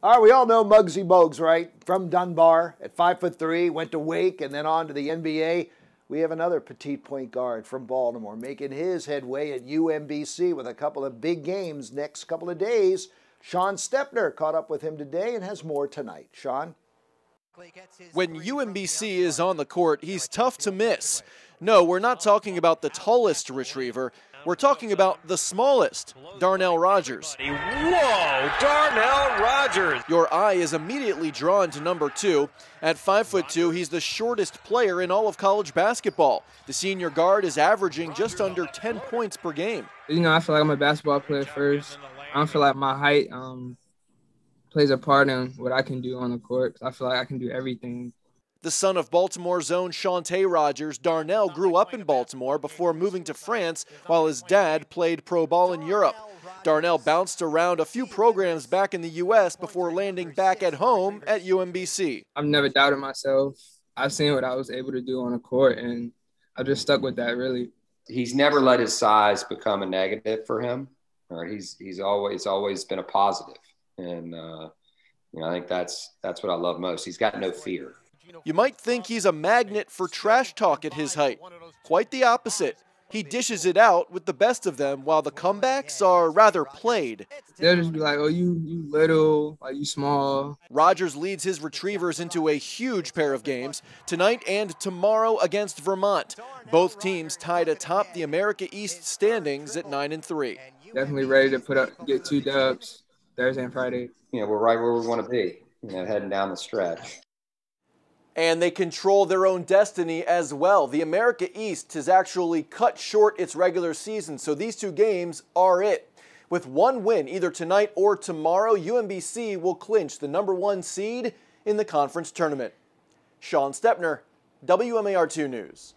All right, we all know Muggsy Bogues, right? From Dunbar at five foot three, went to Wake and then on to the NBA. We have another petite point guard from Baltimore making his headway at UMBC with a couple of big games next couple of days. Sean Stepner caught up with him today and has more tonight. Sean? When UMBC is on the court, he's tough to miss. No, we're not talking about the tallest retriever. We're talking about the smallest, Darnell Rogers. Whoa, Darnell Rogers! Your eye is immediately drawn to number two. At five foot two, he's the shortest player in all of college basketball. The senior guard is averaging just under 10 points per game. You know, I feel like I'm a basketball player first. I don't feel like my height um, plays a part in what I can do on the court. I feel like I can do everything. The son of Baltimore's own Shawnta Rogers, Darnell grew up in Baltimore before moving to France while his dad played pro ball in Europe. Darnell bounced around a few programs back in the U.S. before landing back at home at UMBC. I've never doubted myself. I've seen what I was able to do on the court, and I just stuck with that, really. He's never let his size become a negative for him. Or he's he's always always been a positive, and uh, you know I think that's that's what I love most. He's got no fear. You might think he's a magnet for trash talk at his height. Quite the opposite. He dishes it out with the best of them, while the comebacks are rather played. They'll just be like, "Oh, you you little, are you small." Rogers leads his retrievers into a huge pair of games tonight and tomorrow against Vermont. Both teams tied atop the America East standings at nine and three. Definitely ready to put up get two dubs Thursday and Friday. You know, we're right where we want to be. You know, heading down the stretch and they control their own destiny as well. The America East has actually cut short its regular season, so these two games are it. With one win either tonight or tomorrow, UMBC will clinch the number one seed in the conference tournament. Sean Stepner, WMAR2 News.